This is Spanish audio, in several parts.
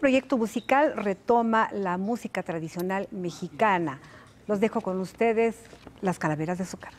proyecto musical retoma la música tradicional mexicana. Los dejo con ustedes, las calaveras de azúcar.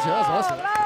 起来，走了，起来。